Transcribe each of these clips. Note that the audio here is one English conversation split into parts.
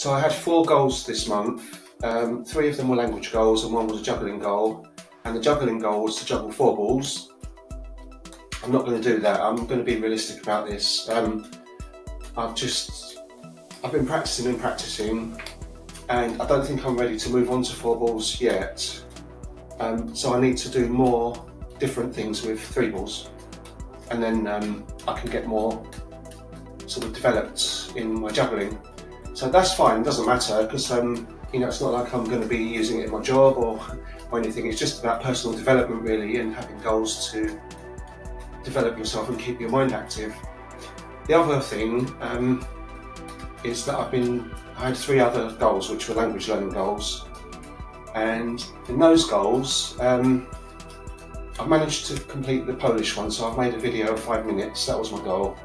So I had four goals this month. Um, three of them were language goals and one was a juggling goal. And the juggling goal was to juggle four balls. I'm not going to do that. I'm going to be realistic about this. Um, I've just, I've been practicing and practicing and I don't think I'm ready to move on to four balls yet. Um, so I need to do more different things with three balls and then um, I can get more sort of developed in my juggling. So that's fine, it doesn't matter because um, you know it's not like I'm going to be using it in my job or, or anything. It's just about personal development really and having goals to develop yourself and keep your mind active. The other thing um, is that I've been I had three other goals which were language learning goals, and in those goals. Um, I've managed to complete the Polish one, so I've made a video of five minutes, that was my goal.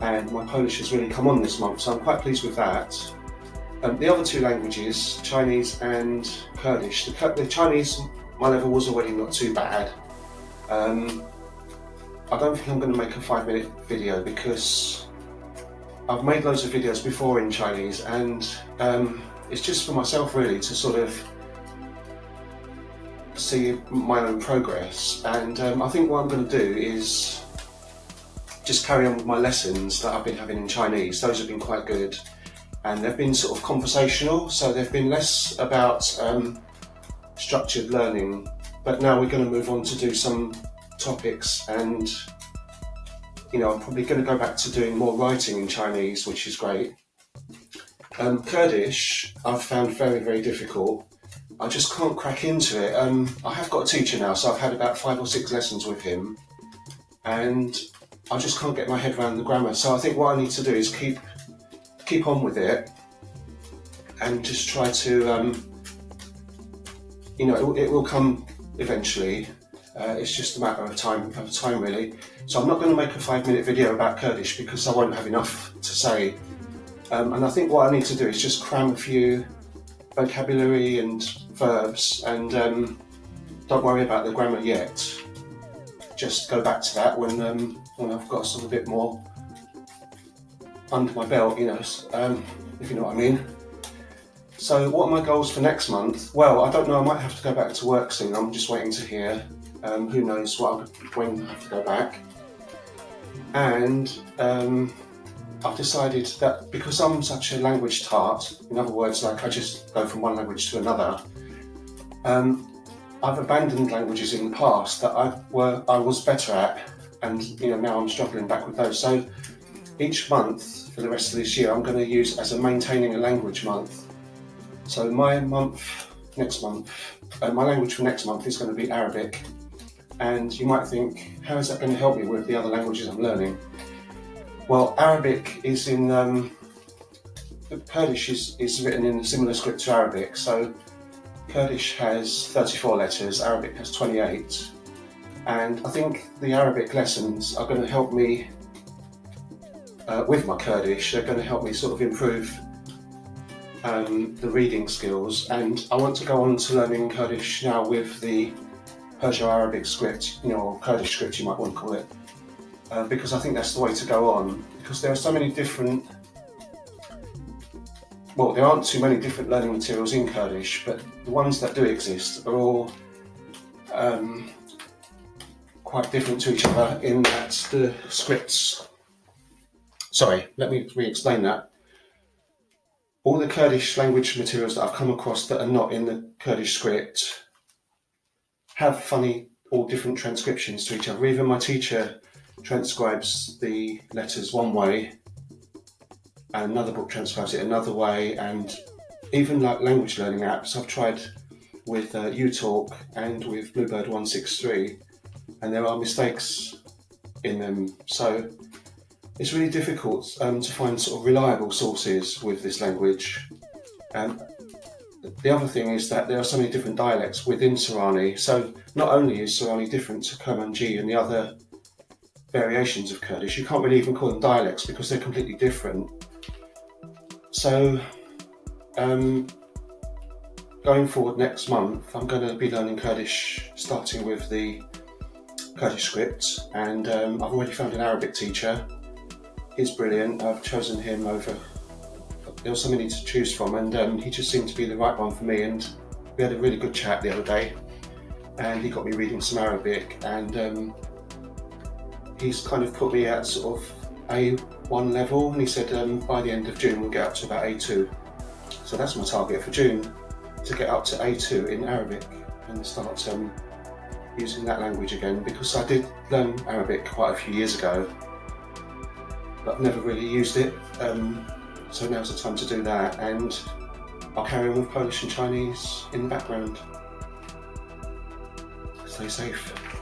And my Polish has really come on this month, so I'm quite pleased with that. Um, the other two languages, Chinese and Kurdish, the, the, Chinese, my level was already not too bad. Um, I don't think I'm going to make a five minute video because I've made loads of videos before in Chinese and um, it's just for myself really to sort of see my own progress and um, I think what I'm going to do is just carry on with my lessons that I've been having in Chinese. Those have been quite good and they've been sort of conversational so they've been less about um, structured learning but now we're going to move on to do some topics and you know I'm probably going to go back to doing more writing in Chinese which is great. Um, Kurdish I've found very very difficult I just can't crack into it. Um, I have got a teacher now, so I've had about five or six lessons with him, and I just can't get my head around the grammar. So I think what I need to do is keep keep on with it, and just try to, um, you know, it, it, will come eventually. Uh, it's just a matter of time, of time really. So I'm not going to make a five-minute video about Kurdish because I won't have enough to say. Um, and I think what I need to do is just cram a few vocabulary and verbs and um, don't worry about the grammar yet. Just go back to that when, um, when I've got some a bit more under my belt, you know, um, if you know what I mean. So what are my goals for next month? Well, I don't know, I might have to go back to work soon. I'm just waiting to hear. Um, who knows what I, when I have to go back. And um, I've decided that because I'm such a language tart, in other words, like I just go from one language to another, um, I've abandoned languages in the past that I were I was better at, and you know now I'm struggling back with those. So each month for the rest of this year, I'm going to use as a maintaining a language month. So my month next month, uh, my language for next month is going to be Arabic, and you might think, how is that going to help me with the other languages I'm learning? Well, Arabic is in, um, Kurdish is, is written in a similar script to Arabic, so Kurdish has 34 letters, Arabic has 28, and I think the Arabic lessons are going to help me uh, with my Kurdish, they're going to help me sort of improve um, the reading skills, and I want to go on to learning Kurdish now with the Persian-Arabic script, you know, or Kurdish script you might want to call it uh, because I think that's the way to go on. Because there are so many different, well, there aren't too many different learning materials in Kurdish, but the ones that do exist are all um, quite different to each other in that the scripts. Sorry, let me re explain that. All the Kurdish language materials that I've come across that are not in the Kurdish script have funny or different transcriptions to each other. Even my teacher transcribes the letters one way and another book transcribes it another way and even like language learning apps I've tried with uh, uTalk and with Bluebird 163 and there are mistakes in them so it's really difficult um, to find sort of reliable sources with this language um, the other thing is that there are so many different dialects within Sorani so not only is Sorani different to Kurmanji and the other variations of Kurdish. You can't really even call them dialects because they're completely different. So, um, going forward next month, I'm going to be learning Kurdish, starting with the Kurdish script, and um, I've already found an Arabic teacher. He's brilliant. I've chosen him over there was so many to choose from, and um, he just seemed to be the right one for me. And we had a really good chat the other day, and he got me reading some Arabic, and um, he's kind of put me at sort of A1 level, and he said um, by the end of June we'll get up to about A2. So that's my target for June, to get up to A2 in Arabic and start um, using that language again because I did learn Arabic quite a few years ago, but never really used it. Um, so now's the time to do that, and I'll carry on with Polish and Chinese in the background. Stay safe.